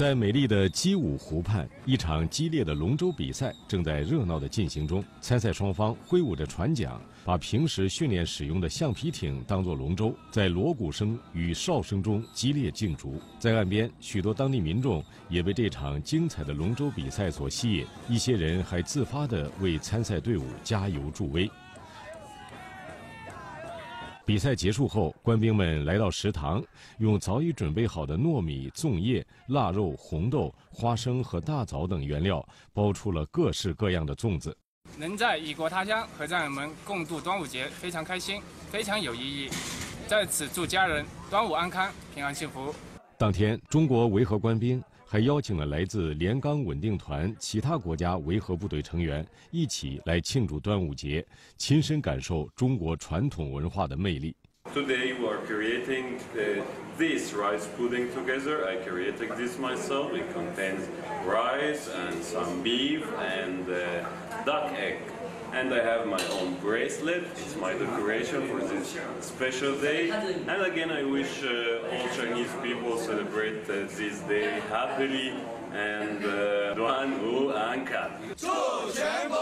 在美丽的基武湖畔，一场激烈的龙舟比赛正在热闹的进行中。参赛双方挥舞着船桨，把平时训练使用的橡皮艇当作龙舟，在锣鼓声与哨声中激烈竞逐。在岸边，许多当地民众也被这场精彩的龙舟比赛所吸引，一些人还自发地为参赛队伍加油助威。比赛结束后，官兵们来到食堂，用早已准备好的糯米、粽叶、腊肉、红豆、花生和大枣等原料，包出了各式各样的粽子。能在异国他乡和战友们共度端午节，非常开心，非常有意义。在此祝家人端午安康、平安幸福。当天，中国维和官兵还邀请了来自连冈稳定团其他国家维和部队成员一起来庆祝端午节，亲身感受中国传统文化的魅力。Today we are creating this rice pudding together. I created this myself. It contains rice and some beef and duck egg. And I have my own bracelet. It's my decoration for this special day. And again, I wish uh, all Chinese people celebrate uh, this day happily and uh, 端午安康。祝全国人